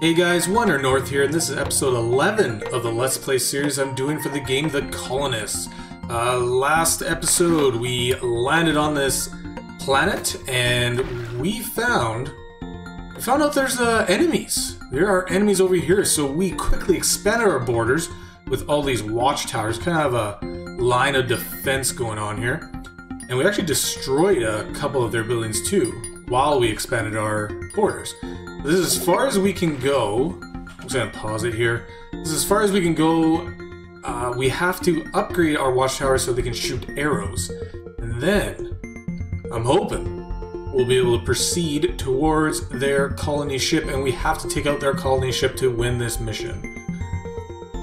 Hey guys, Wander North here, and this is episode 11 of the Let's Play series I'm doing for the game The Colonists. Uh, last episode, we landed on this planet, and we found we found out there's uh, enemies. There are enemies over here, so we quickly expanded our borders with all these watchtowers, kind of a line of defense going on here. And we actually destroyed a couple of their buildings too, while we expanded our borders. This is as far as we can go. I'm just gonna pause it here. This is as far as we can go. Uh, we have to upgrade our watchtower so they can shoot arrows. And then, I'm hoping, we'll be able to proceed towards their colony ship, and we have to take out their colony ship to win this mission.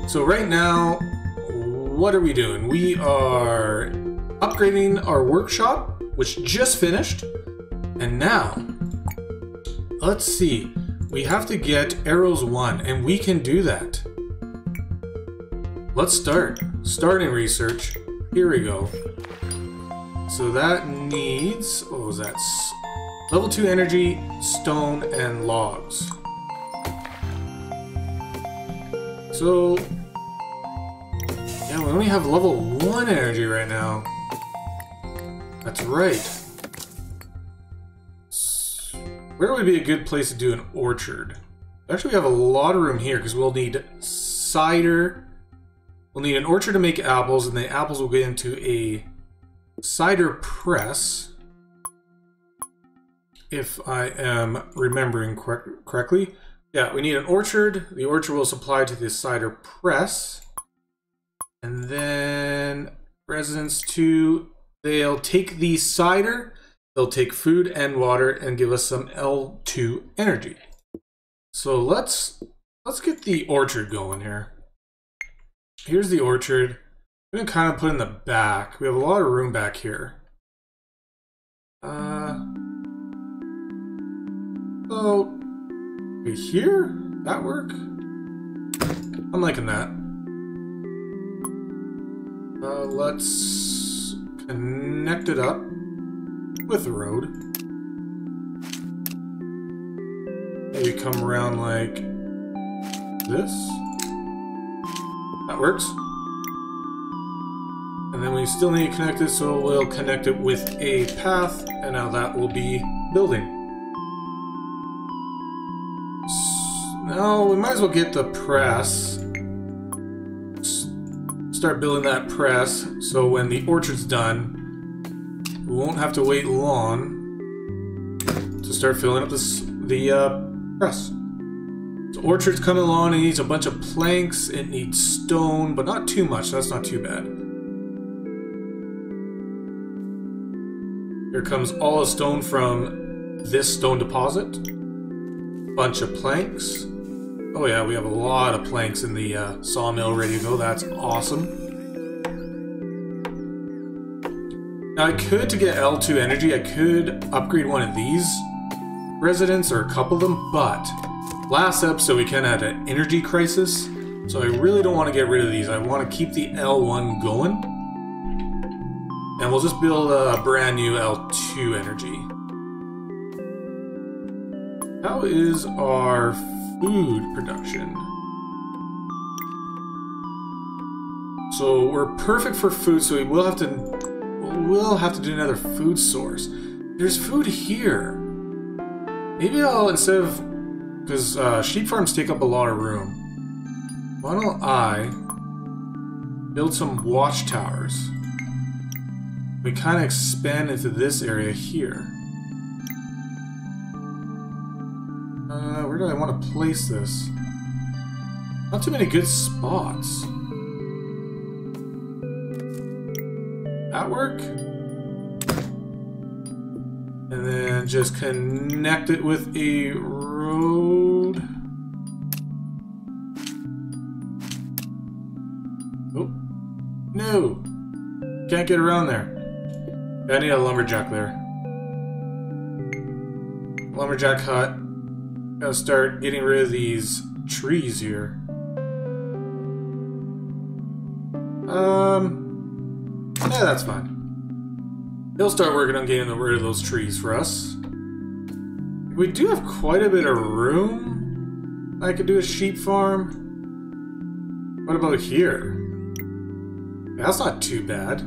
So right now, what are we doing? We are upgrading our workshop, which just finished, and now Let's see. We have to get arrows 1, and we can do that. Let's start. Starting research. Here we go. So that needs... What was that? Level 2 energy, stone, and logs. So... Yeah, we only have level 1 energy right now. That's right. Where would be a good place to do an orchard? Actually, we have a lot of room here because we'll need cider. We'll need an orchard to make apples, and the apples will get into a cider press. If I am remembering correct correctly. Yeah, we need an orchard. The orchard will supply to the cider press. And then residence two, they'll take the cider They'll take food and water and give us some L2 energy. So let's let's get the orchard going here. Here's the orchard. I'm gonna kind of put in the back. We have a lot of room back here. Uh oh here? That work? I'm liking that. Uh, let's connect it up with the road. Maybe come around like this. That works. And then we still need to connect it, so we'll connect it with a path, and now that will be building. now we might as well get the press. Start building that press, so when the orchard's done, won't have to wait long to start filling up this the uh, press. So orchard's coming along. It needs a bunch of planks. It needs stone, but not too much. That's not too bad. Here comes all the stone from this stone deposit. Bunch of planks. Oh yeah, we have a lot of planks in the uh, sawmill ready to go. That's awesome. Now I could, to get L2 energy, I could upgrade one of these residents, or a couple of them, but last episode we kind of had an energy crisis, so I really don't want to get rid of these. I want to keep the L1 going, and we'll just build a brand new L2 energy. How is our food production? So we're perfect for food, so we will have to will have to do another food source. There's food here. Maybe I'll, instead of... Because uh, sheep farms take up a lot of room. Why don't I build some watchtowers? We kind of expand into this area here. Uh, where do I want to place this? Not too many good spots. Work? And then just connect it with a road. Oh, no. Can't get around there. I need a lumberjack there. Lumberjack hut. Gotta start getting rid of these trees here. Um, yeah, that's fine. He'll start working on getting the rid of those trees for us. We do have quite a bit of room. I could do a sheep farm. What about here? That's not too bad.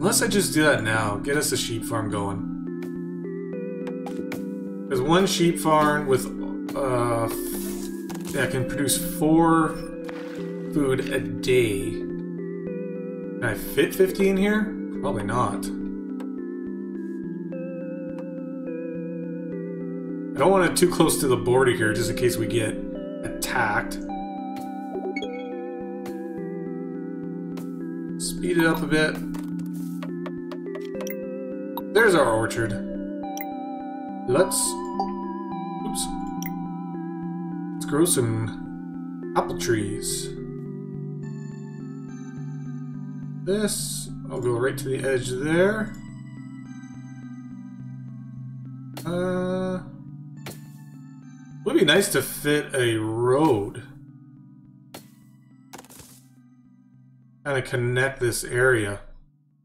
Unless I just do that now, get us a sheep farm going. There's one sheep farm with, uh, that can produce four food a day. Can I fit 50 in here? Probably not. I don't want it too close to the border here, just in case we get attacked. Speed it up a bit. There's our orchard. Let's... Oops. Let's grow some apple trees. This, I'll go right to the edge there. Uh... Would be nice to fit a road. Kind of connect this area.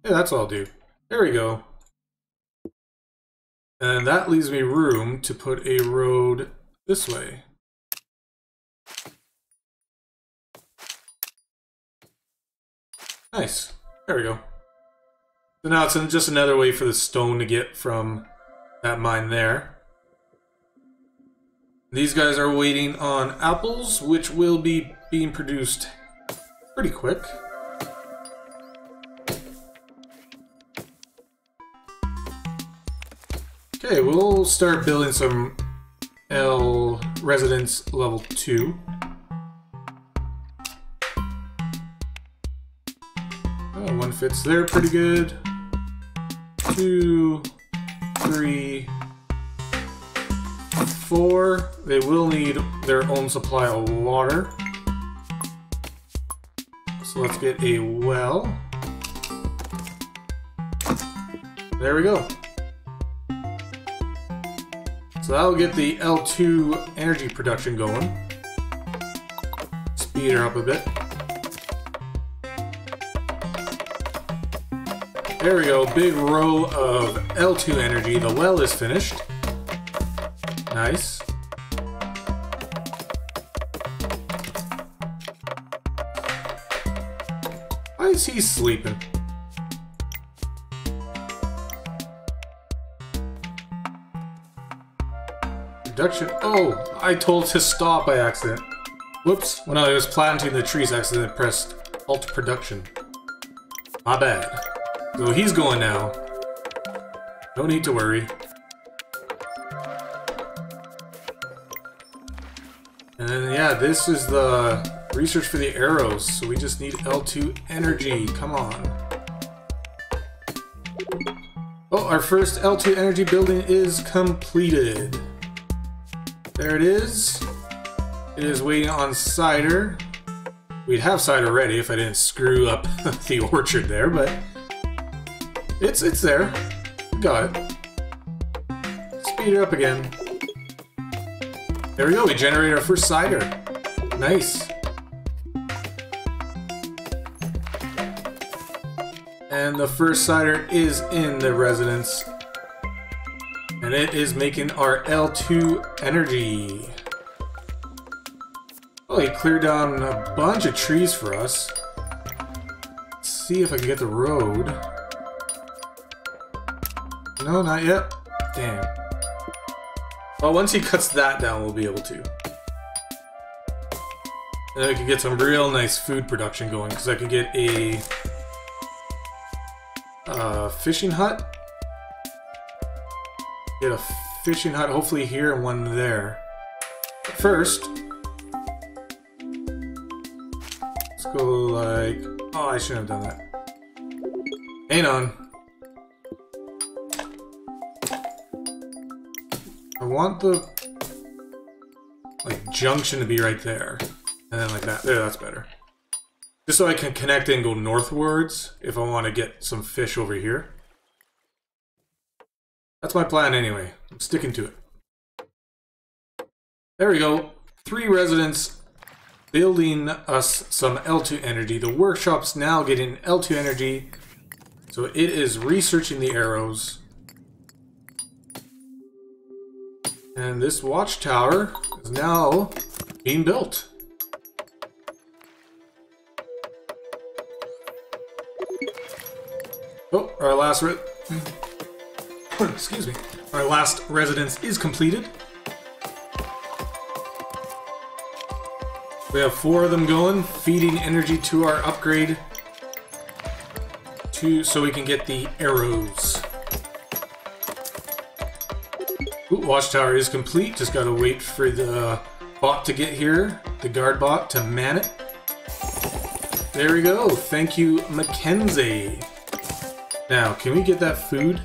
Yeah, that's all I'll do. There we go. And that leaves me room to put a road this way. Nice. There we go. So now it's just another way for the stone to get from that mine there. These guys are waiting on apples, which will be being produced pretty quick. Okay, we'll start building some L residence level 2. Fits there pretty good. Two, three, four. They will need their own supply of water. So let's get a well. There we go. So that'll get the L2 energy production going. Speed her up a bit. There we go, big row of L2 energy. The well is finished. Nice. Why is he sleeping? Production. Oh, I told to stop by accident. Whoops. When I was planting the trees, I accidentally pressed Alt Production. My bad. So he's going now. No need to worry. And then, yeah, this is the research for the arrows. So we just need L2 energy. Come on. Oh, our first L2 energy building is completed. There it is. It is waiting on cider. We'd have cider ready if I didn't screw up the orchard there, but it's it's there. Got it. Speed it up again. There we go, we generate our first cider. Nice. And the first cider is in the residence. And it is making our L2 energy. Oh, he cleared down a bunch of trees for us. Let's see if I can get the road. No, not yet. Damn. Well, once he cuts that down, we'll be able to. And then we can get some real nice food production going, because I could get a uh, fishing hut. Get a fishing hut, hopefully here and one there. First, let's go like... Oh, I shouldn't have done that. Hang want the like junction to be right there. And then like that. There, that's better. Just so I can connect and go northwards if I want to get some fish over here. That's my plan anyway. I'm sticking to it. There we go. Three residents building us some L2 energy. The workshop's now getting L2 energy. So it is researching the arrows. And this watchtower is now being built. Oh, our last re excuse me. Our last residence is completed. We have four of them going, feeding energy to our upgrade to so we can get the arrows. Watchtower is complete. Just gotta wait for the bot to get here, the guard bot to man it. There we go. Thank you, Mackenzie. Now, can we get that food?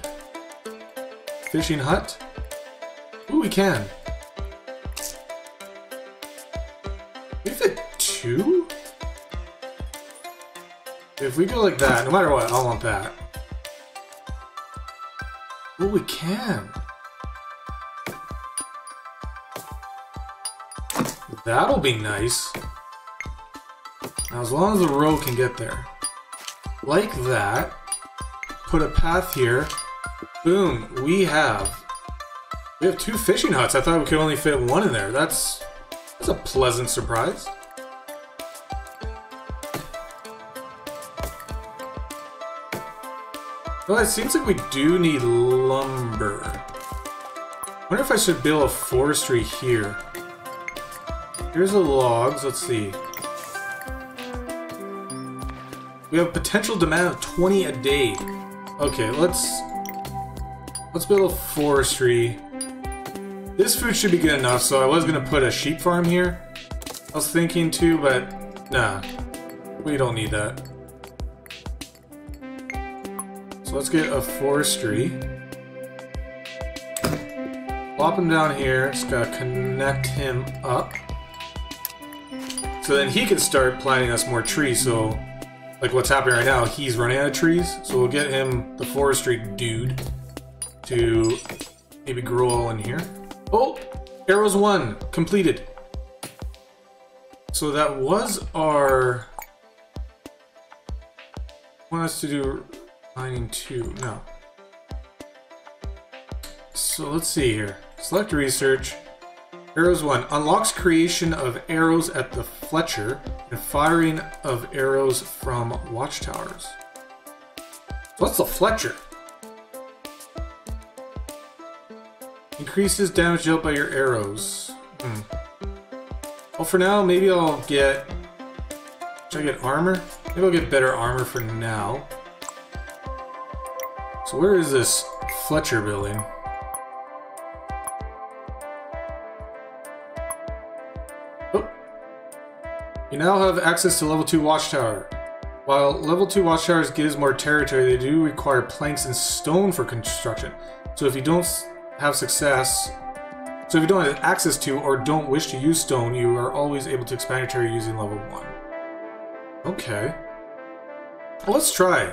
Fishing hut? Ooh, we can. We fit two? If we go like that, no matter what, I want that. Oh, we can. That'll be nice. Now, as long as the row can get there. Like that put a path here. Boom, we have... We have two fishing huts. I thought we could only fit one in there. That's... That's a pleasant surprise. Well, it seems like we do need lumber. I wonder if I should build a forestry here. Here's the logs, let's see. We have a potential demand of 20 a day. Okay, let's let's build a forestry. This food should be good enough, so I was gonna put a sheep farm here. I was thinking too, but nah, we don't need that. So let's get a forestry. Plop him down here, just gotta connect him up. So then he can start planting us more trees, so like what's happening right now, he's running out of trees, so we'll get him, the forestry dude, to maybe grow all in here. Oh, arrows one, completed. So that was our... want us to do mining two, no. So let's see here. Select research. Arrows 1. Unlocks creation of arrows at the Fletcher and firing of arrows from watchtowers. What's the Fletcher? Increases damage dealt by your arrows. Hmm. Well, for now, maybe I'll get... Should I get armor? Maybe I'll get better armor for now. So where is this Fletcher building? You now have access to level 2 Watchtower. While level 2 Watchtowers gives more territory, they do require planks and stone for construction. So if you don't have success, so if you don't have access to or don't wish to use stone, you are always able to expand your territory using level 1. Okay. Well, let's try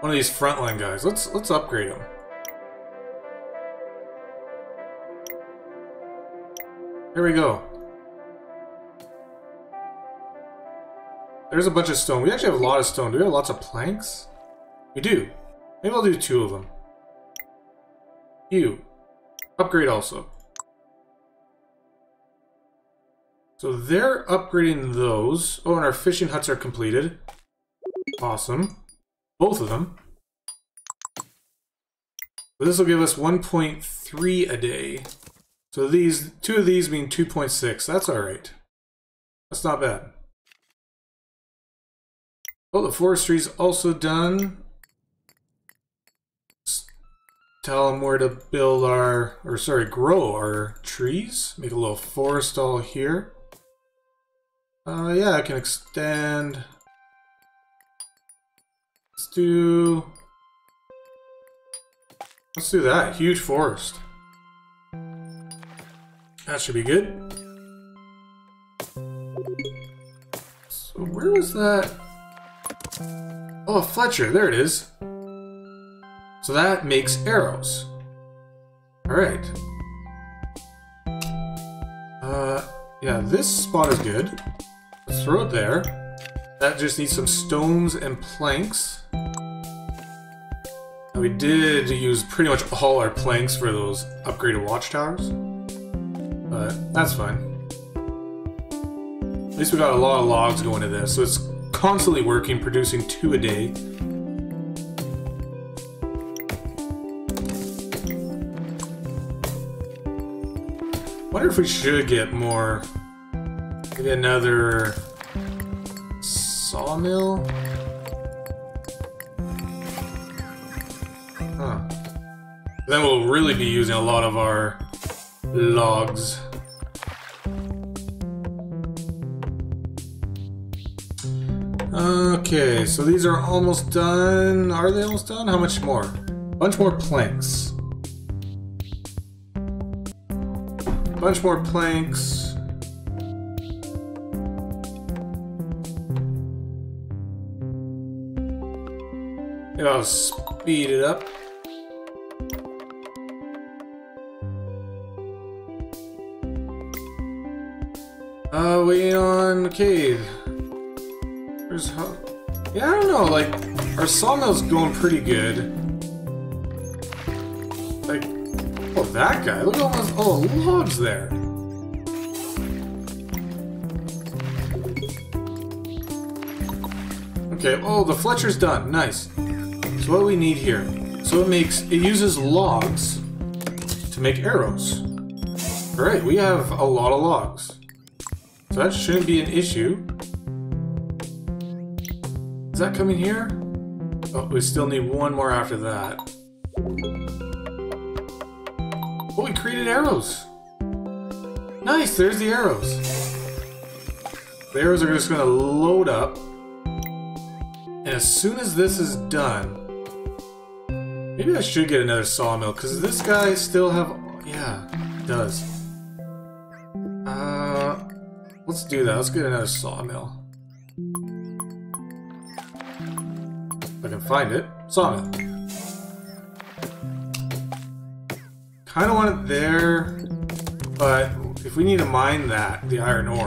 one of these frontline guys. Let's let's upgrade him. Here we go. There's a bunch of stone. We actually have a lot of stone. Do we have lots of planks? We do. Maybe I'll do two of them. You. Upgrade also. So they're upgrading those. Oh, and our fishing huts are completed. Awesome. Both of them. But this will give us 1.3 a day. So these, two of these mean 2.6. That's alright. That's not bad. Oh, the forestry's also done. Tell them where to build our, or sorry, grow our trees. Make a little forest all here. Uh, yeah, I can extend. Let's do... Let's do that. Huge forest. That should be good. So where was that? Oh, Fletcher, there it is. So that makes arrows. Alright. Uh, yeah, this spot is good. Let's throw it there. That just needs some stones and planks. Now we did use pretty much all our planks for those upgraded watchtowers. But that's fine. At least we got a lot of logs going to this, so it's constantly working, producing two a day. wonder if we should get more... Maybe another... Sawmill? Huh. Then we'll really be using a lot of our logs. Okay, so these are almost done. Are they almost done? How much more? Bunch more planks. Bunch more planks. Maybe I'll speed it up. Uh, waiting on the cave. Know. Like, our sawmill's going pretty good. Like, oh, that guy. Look at all those oh logs there. Okay. Oh, the Fletcher's done. Nice. So what we need here? So it makes it uses logs to make arrows. All right, we have a lot of logs. So that shouldn't be an issue. Is that coming here? Oh, we still need one more after that. Oh, we created arrows! Nice, there's the arrows. The arrows are just gonna load up. And as soon as this is done... Maybe I should get another sawmill, because this guy still have... Yeah, does. Uh, let's do that. Let's get another sawmill. I can find it. Sawmill. Kind of want it there, but if we need to mine that, the iron ore,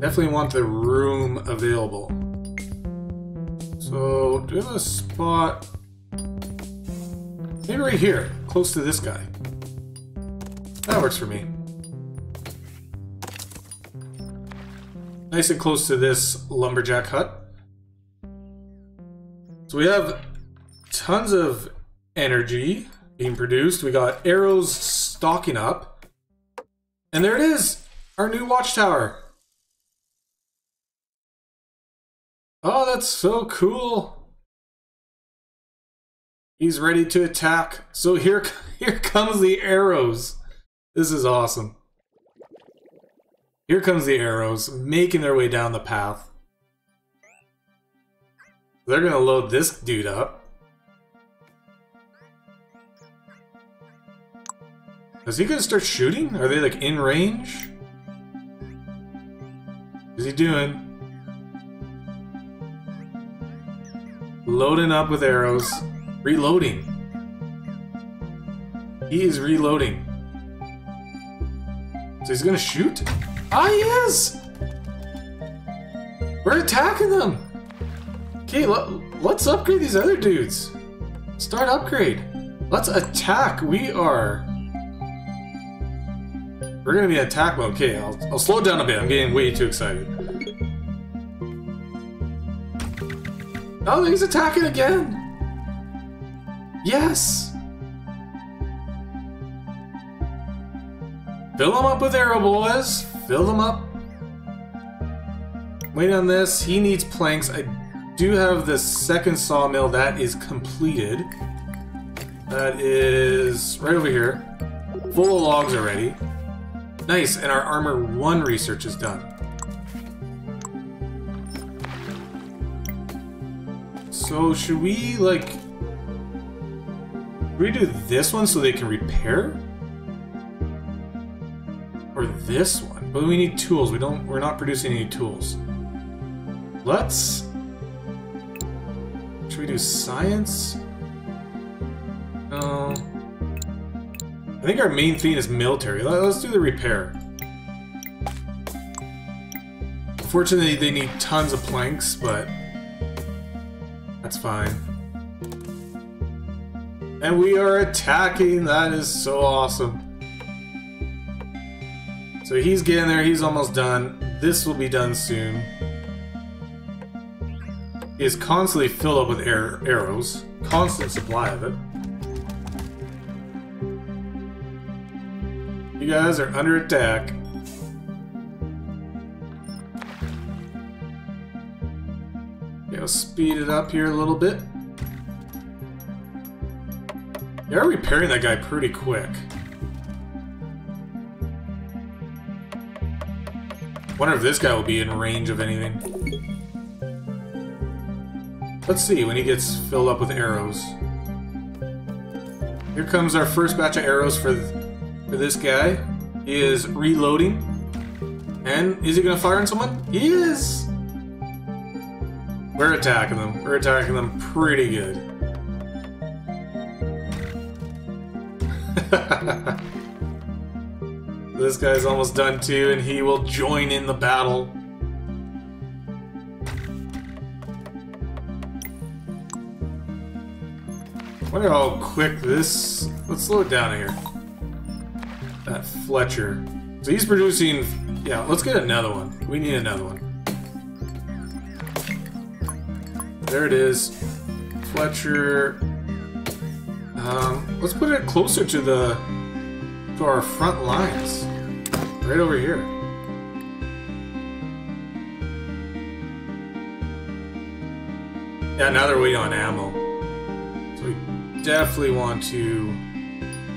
definitely want the room available. So, do we have a spot? Maybe right here, close to this guy. That works for me. Nice and close to this lumberjack hut. So we have tons of energy being produced. We got arrows stocking up. And there it is! Our new watchtower! Oh, that's so cool! He's ready to attack. So here, here comes the arrows. This is awesome. Here comes the arrows, making their way down the path. They're gonna load this dude up. Is he gonna start shooting? Are they like in range? What's he doing? Loading up with arrows. Reloading. He is reloading. So he's gonna shoot? Ah, he is! We're attacking them! Okay, let's upgrade these other dudes. Start upgrade. Let's attack. We are... We're gonna be in attack mode. Okay, I'll, I'll slow down a bit. I'm getting way too excited. Oh, he's attacking again! Yes! Fill them up with arrow boys. Fill them up. Wait on this. He needs planks. I do have the second sawmill that is completed. That is right over here. Full of logs already. Nice, and our armor 1 research is done. So should we, like... Redo this one so they can repair? Or this one? But we need tools. We don't, we're not producing any tools. Let's should we do science? No. I think our main theme is military. Let's do the repair. Fortunately, they need tons of planks, but that's fine. And we are attacking! That is so awesome. So he's getting there, he's almost done. This will be done soon. Is constantly filled up with air arrows. Constant supply of it. You guys are under attack. Okay, I'll speed it up here a little bit. They're repairing that guy pretty quick. Wonder if this guy will be in range of anything. Let's see when he gets filled up with arrows. Here comes our first batch of arrows for, for this guy. He is reloading. And is he going to fire on someone? He is! We're attacking them. We're attacking them pretty good. This guy's almost done too, and he will join in the battle. Wonder how quick this... Let's slow it down here. That Fletcher. So he's producing... Yeah, let's get another one. We need another one. There it is. Fletcher... Um, let's put it closer to the... to our front lines. Right over here. Yeah, now they're waiting on ammo. Definitely want to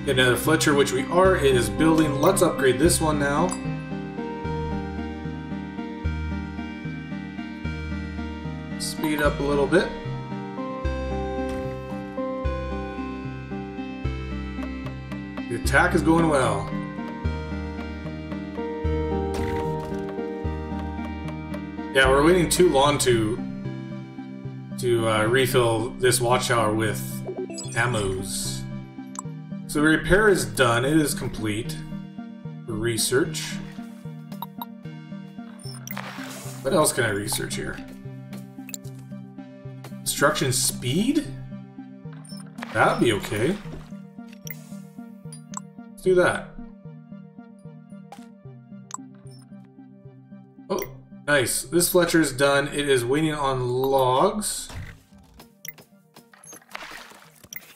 get another Fletcher, which we are. It is building. Let's upgrade this one now. Speed up a little bit. The attack is going well. Yeah, we're waiting too long to to uh, refill this watchtower with ammos. So the repair is done. It is complete. Research. What else can I research here? Construction speed? That'd be okay. Let's do that. Oh, nice. This Fletcher is done. It is waiting on logs.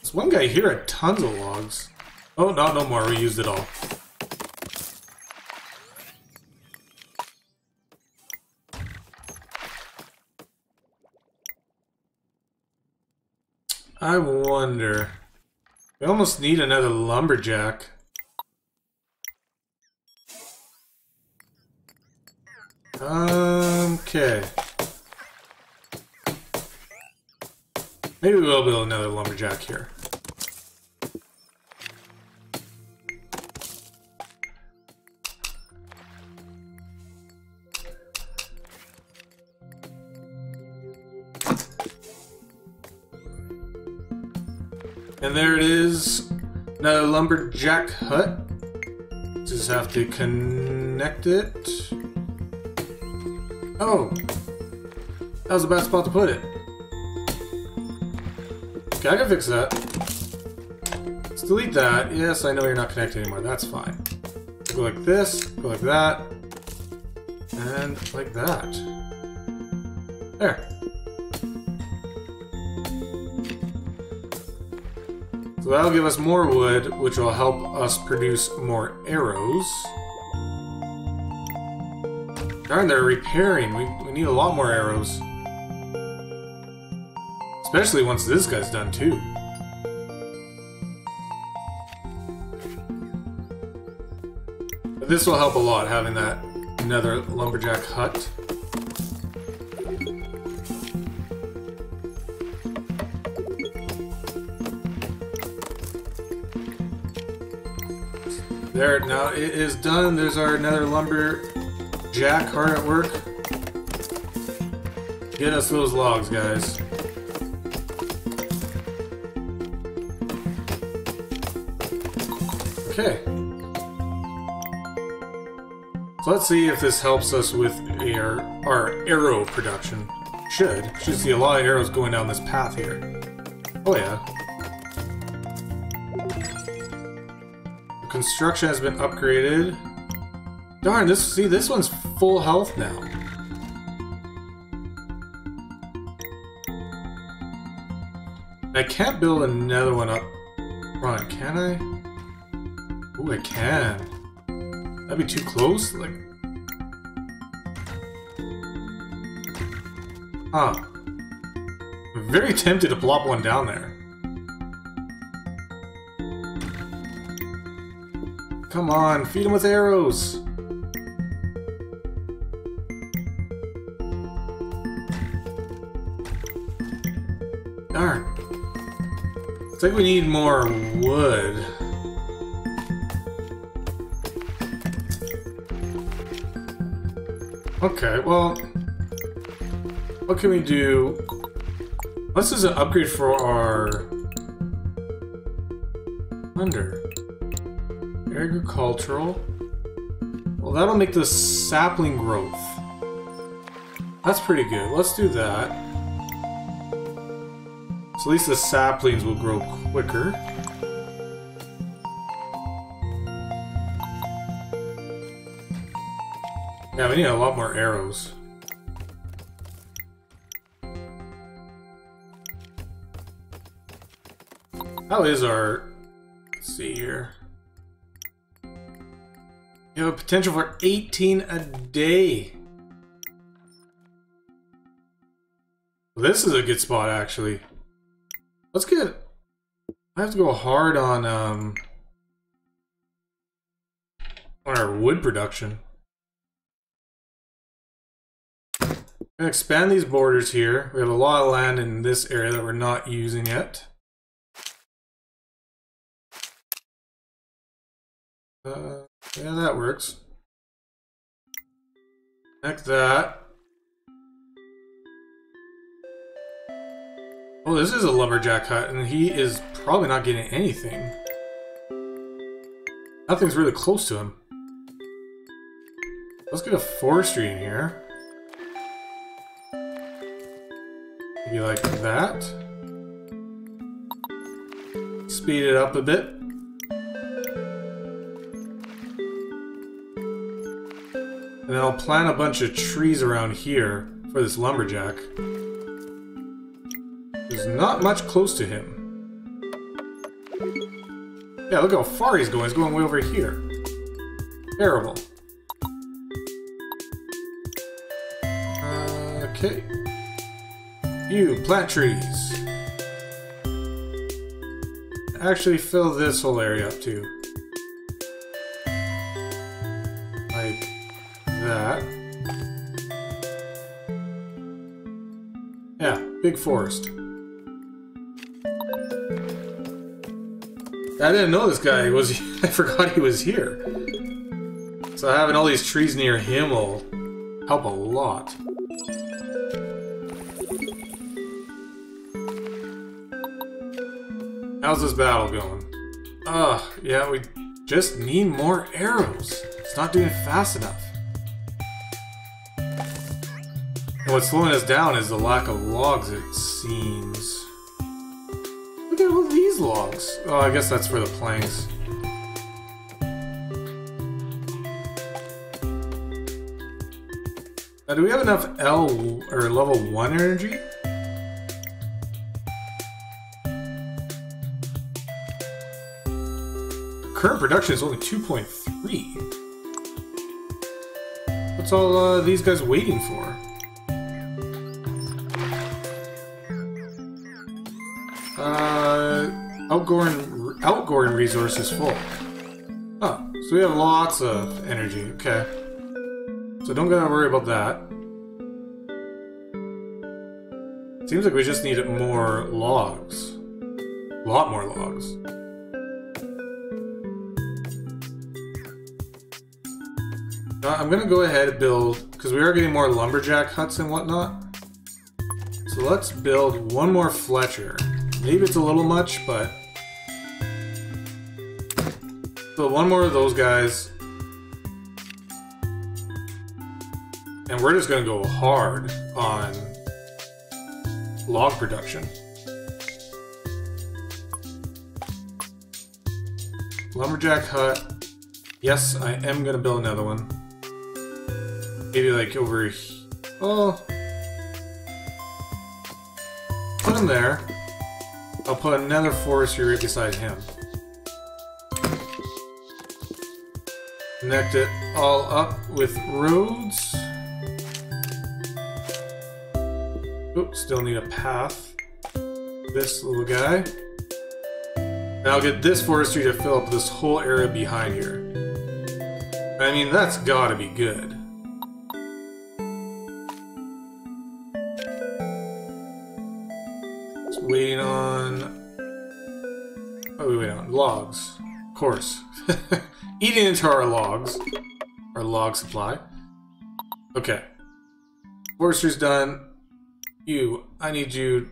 This one guy here had tons of logs. Oh, not no more. We used it all. I wonder. We almost need another lumberjack. Um, Okay. Maybe we'll build another lumberjack here. Lumberjack hut. Just have to connect it. Oh! That was the best spot to put it. Okay, I can fix that. Let's delete that. Yes, I know you're not connected anymore. That's fine. Go like this, go like that, and like that. There. So that'll give us more wood, which will help us produce more arrows. Darn, they're repairing. We, we need a lot more arrows. Especially once this guy's done, too. But this will help a lot, having that another lumberjack hut. There, now it is done. There's our another lumber Jack hard at work. Get us those logs, guys. Okay. So let's see if this helps us with our, our arrow production. Should. Should see a lot of arrows going down this path here. Oh yeah. Construction has been upgraded. Darn, this see this one's full health now. I can't build another one up front, can I? Ooh, I can. That'd be too close? Like... Huh. I'm very tempted to plop one down there. Come on, feed him with arrows! Darn. Looks like we need more wood. Okay, well... What can we do? This is an upgrade for our... Agricultural. Well, that'll make the sapling growth. That's pretty good. Let's do that. So at least the saplings will grow quicker. Yeah, we need a lot more arrows. How is our... See here. You have a potential for 18 a day. This is a good spot, actually. Let's get... I have to go hard on, um... On our wood production. gonna expand these borders here. We have a lot of land in this area that we're not using yet. Uh, yeah, that works. Like that. Oh, this is a lumberjack hut, and he is probably not getting anything. Nothing's really close to him. Let's get a forestry in here. Maybe like that. Speed it up a bit. And then I'll plant a bunch of trees around here for this lumberjack. There's not much close to him. Yeah, look how far he's going. He's going way over here. Terrible. Uh, okay. You, plant trees. Actually fill this whole area up too. Big forest. I didn't know this guy was... I forgot he was here. So having all these trees near him will help a lot. How's this battle going? Ugh, yeah, we just need more arrows. It's not doing fast enough. And what's slowing us down is the lack of logs, it seems. Look at all these logs. Oh, I guess that's for the planks. Now, do we have enough L or level 1 energy? current production is only 2.3. What's all uh, these guys waiting for? Outgoing, outgoing resources full. Oh, so we have lots of energy, okay. So don't gotta worry about that. Seems like we just need more logs. A lot more logs. Uh, I'm gonna go ahead and build, because we are getting more lumberjack huts and whatnot. So let's build one more Fletcher. Maybe it's a little much, but... So one more of those guys. And we're just gonna go hard on log production. Lumberjack hut. Yes, I am gonna build another one. maybe like over. Oh, put him there. I'll put another forestry right beside him. Connect it all up with roads. Oh, still need a path. This little guy. And I'll get this forestry to fill up this whole area behind here. I mean, that's gotta be good. On... Oh, we wait on logs. Of course. Eating into our logs. Our log supply. Okay. Forestry's done. You, I need you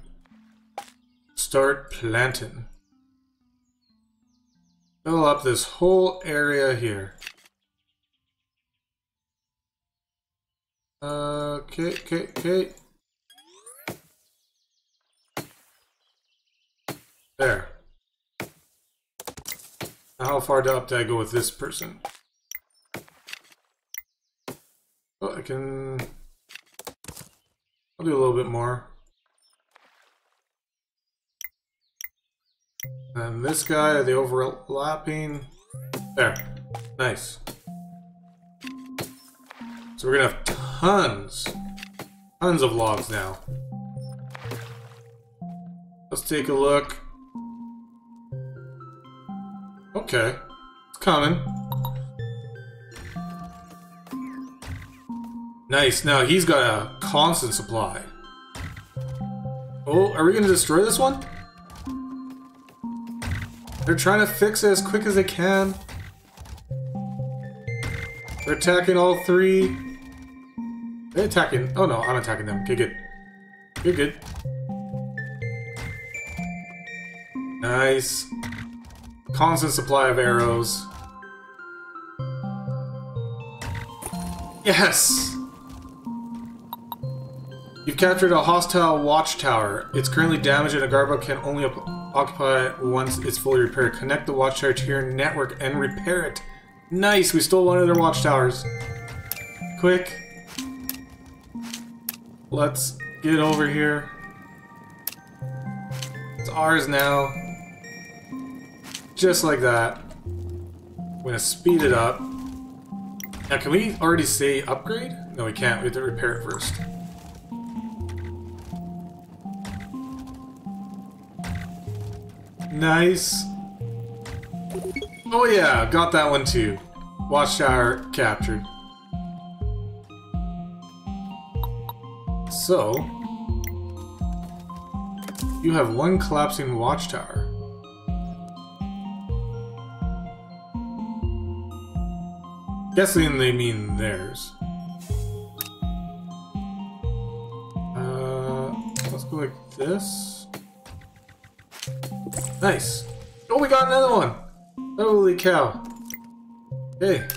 start planting. Fill up this whole area here. Uh, okay, okay, okay. There. How far up do I go with this person? Oh, I can... I'll do a little bit more. And this guy, they overlapping? There. Nice. So we're gonna have tons, tons of logs now. Let's take a look. Okay. It's coming. Nice. Now he's got a constant supply. Oh, are we gonna destroy this one? They're trying to fix it as quick as they can. They're attacking all three. They're attacking. Oh no, I'm attacking them. Okay, good. You're good. Nice. Constant supply of arrows. Yes! You've captured a hostile watchtower. It's currently damaged and a Garbo can only occupy it once it's fully repaired. Connect the watchtower to your network and repair it. Nice! We stole one of their watchtowers. Quick. Let's get over here. It's ours now. Just like that. I'm gonna speed it up. Now, can we already say upgrade? No, we can't. We have to repair it first. Nice. Oh yeah, got that one too. Watchtower captured. So, you have one collapsing watchtower. Guessing they mean theirs. Uh, let's go like this. Nice. Oh, we got another one. Holy cow. Okay.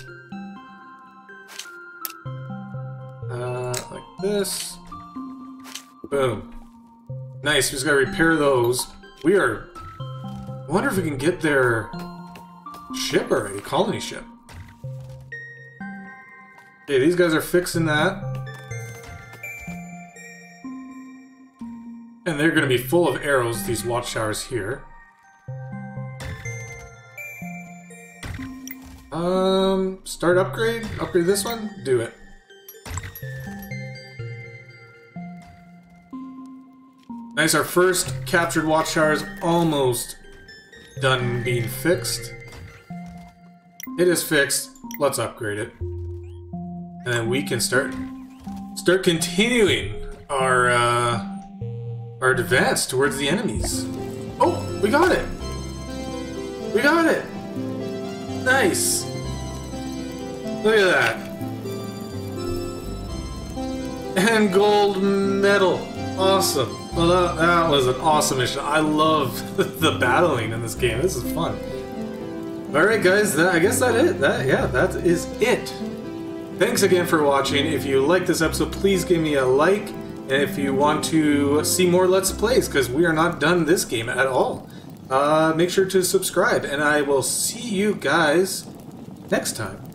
Uh, like this. Boom. Nice, we just gotta repair those. We are... I wonder if we can get their ship already, colony ship. These guys are fixing that. And they're going to be full of arrows, these watchtowers here. Um, start upgrade? Upgrade this one? Do it. Nice, our first captured watchtower is almost done being fixed. It is fixed. Let's upgrade it and then we can start start continuing our uh, our advance towards the enemies. Oh, we got it! We got it! Nice! Look at that. And gold medal. Awesome. Well, that, that was an awesome mission. I love the battling in this game. This is fun. All right, guys. That, I guess that it. That yeah, that is it. Thanks again for watching. If you like this episode, please give me a like. And if you want to see more Let's Plays, because we are not done this game at all, uh, make sure to subscribe. And I will see you guys next time.